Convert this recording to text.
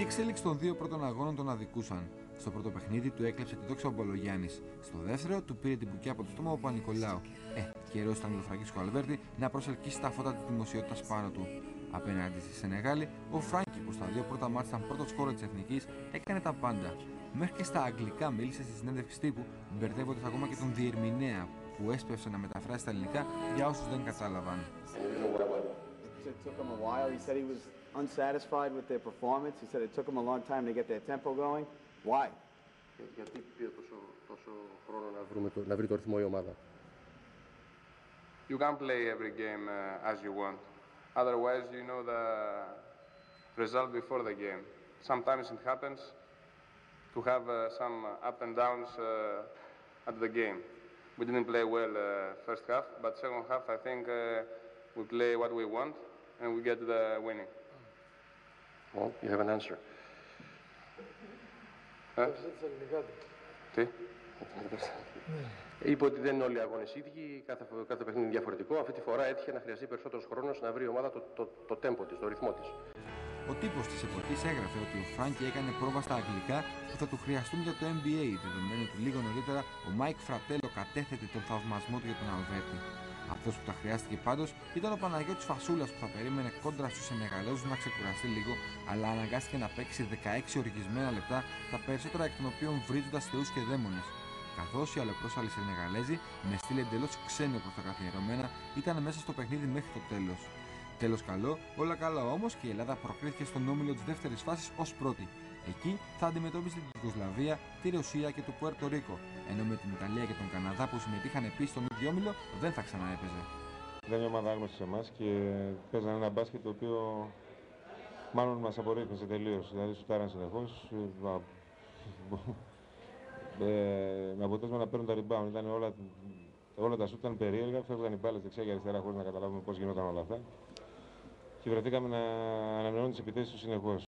εξέλιξη των δύο πρώτων αγώνων τον αδικούσαν. Στο πρώτο παιχνίδι του έκλεψε τη δόξα ο Μπολογιάννη. Στο δεύτερο του πήρε την μπουκιά από το στόμα ο Πανικολάου. Ε, καιρός ήταν ο Φραγκίσκο Αλβέρτη να προσελκύσει τα φώτα της δημοσιότητας πάνω του. Απέναντι στη Σενεγάλη, ο Φράγκη που στα δύο πρώτα μάτια ήταν πρώτος σκόρε της Εθνικής έκανε τα πάντα. Μέχρι και στα αγγλικά μίλησε στη συνέντευξη τύπου, μπερδεύοντας ακόμα και τον διερμηνέα που έσπευσε να μεταφράσει στα ελληνικά για όσους δεν κατάλαβαν. It took him a while. He said he was unsatisfied with their performance. He said it took him a long time to get their tempo going. Why? Ε, Γιατί πήρε τόσο, τόσο χρόνο να, βρούμε το, να βρει το ρυθμό η ομάδα. You can't play every game uh, as you want. Otherwise, you know the result before the game. Sometimes it happens to have uh, some up and downs uh, at the game. We didn't play well uh, first half, but second half, I think uh, we play what we want and we get the winning. Well, you have an answer. Ε; Τι; Είπε ότι δεν είναι όλοι οι αγώνες ίδιοι, κάθε, κάθε παιχνίδι είναι διαφορετικό. Αυτή τη φορά έτυχε να χρειαστεί περισσότερος χρόνος να βρει η ομάδα το, το, το tempo της, το ρυθμό της. Ο τύπος της εποχής έγραφε ότι ο Φράγκη έκανε πρόβα στα αγγλικά που θα του χρειαστούν για το NBA, δεδομένου ότι λίγο νωρίτερα ο Μάικ Φρατέλο κατέθετε τον θαυμασμό του για τον Αλβέρτη. Αυτός που τα χρειάστηκε πάντως ήταν ο Παναγιώτης Φασούλας που θα περίμενε κόντρα στους Σενεγαλέζους να ξεκουραστεί λίγο, αλλά αναγκάστηκε να παίξει 16 οργισμένα λεπτά, τα περισσότερα εκ των οποίων βρίζοντας θεούς και δαίμονες. Καθώς οι αλλοπρόσαλοι Σενεγαλέζοι, με στυλ εντελώς ξένο προ τα καθιερωμένα, ήταν μέσα στο παιχνίδι μέχρι το τέλος. Τέλος καλό, όλα καλά όμως και η Ελλάδα προκρίθηκε στον όμιλο της δεύτερης φάσης ως πρώτη. Εκεί θα αντιμετώπιζε την Ιουγκοσλαβία, τη Ρωσία και το Πουέρτο Ρίκο, ενώ με την Ιταλία και τον Καναδά που συμμετείχαν επίσης στον ίδιο όμιλο δεν θα ξαναέπαιζε. Δεν είναι ομάδα άγνωστη σε εμάς και παίζανε ένα μπάσκετ το οποίο μάλλον μας απορρίθμισε τελείως. Δηλαδή, σουτάραν συνεχώ. Ε, με αποτέλεσμα να παίρνουν τα rebound. Ήταν όλα, όλα τα σουτ ήταν περίεργα, φεύγαν οι μπάλες δεξιά και αριστερά χωρίς να καταλάβουμε πώς γινόταν όλα αυτά. Και βρεθήκαμε να αναμενώνουμε τις επιθέσεις του συνεχώς.